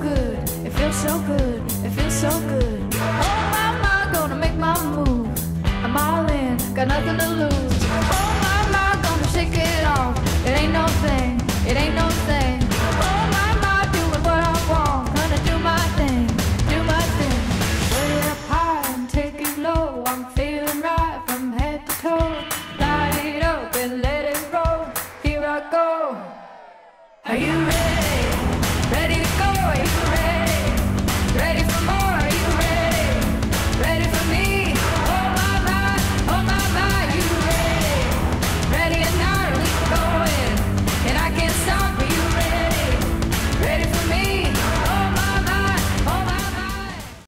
good, it feels so good, it feels so good. Oh my my, gonna make my move. I'm all in, got nothing to lose. Oh my my, gonna shake it off. It ain't no thing, it ain't no thing. Oh my my, doing what I want, gonna do my thing, do my thing. Put it up high and take it low. I'm feeling right from head to toe. Light it up and let it roll. Here I go.